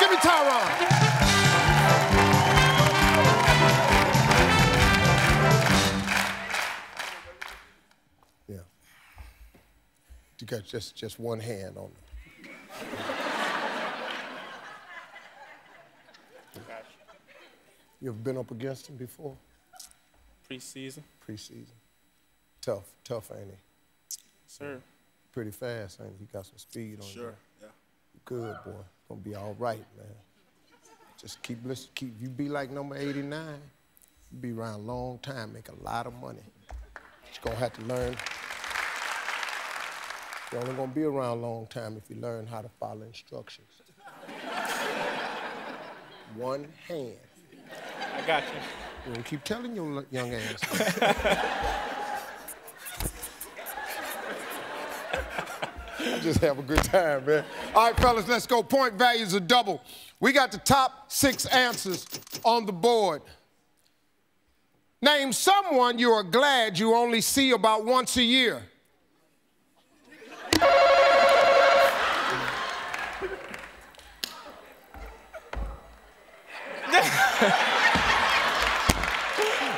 Give me Tyron. Yeah. You got just, just one hand on it. You ever been up against him before? Preseason, Preseason. Tough, tough, ain't he? sir. Pretty fast, ain't he? He got some speed on Sure. Yeah. you. Good, boy. Gonna be all right, man. Just keep listening. Keep you be like number 89. You be around a long time, make a lot of money. Just gonna have to learn. You're only gonna be around a long time if you learn how to follow instructions. One hand. I got you. You don't keep telling your young ass. I just have a good time, man. All right, fellas, let's go. Point values are double. We got the top six answers on the board. Name someone you are glad you only see about once a year.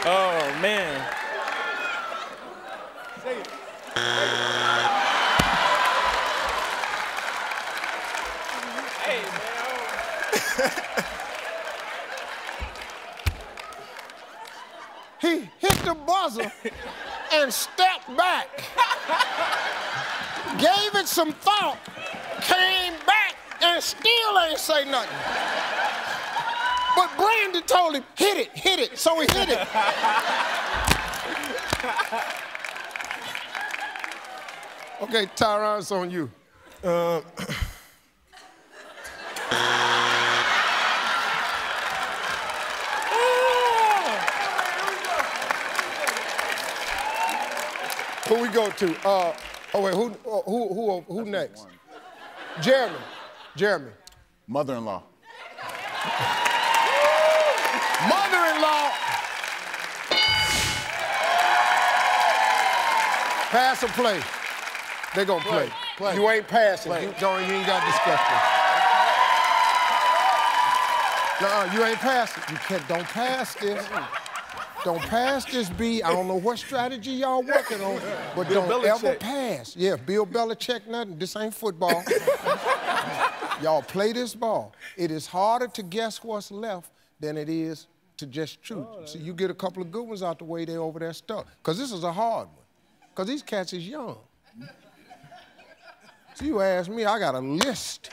Oh man. He hit the buzzer and stepped back. Gave it some thought, came back, and still ain't say nothing. But Brandon told him, hit it, hit it, so he hit it. okay, Tyron, it's on you. Uh, Who we go to? Uh, oh wait, who, who, who, who next? Jeremy. Jeremy. Mother-in-law. Mother-in-law. Pass or play? They gonna play. Play. You ain't passing. Play. You don't you ain't got discussion. No, you ain't passing. You can't. Don't pass this. Don't pass this, B. I don't know what strategy y'all working on, but Bill don't ever pass. Yeah, Bill Belichick, nothing. This ain't football. y'all play this ball. It is harder to guess what's left than it is to just shoot. So you get a couple of good ones out the way, they over there stuck. Because this is a hard one. Because these cats is young. So you ask me, I got a list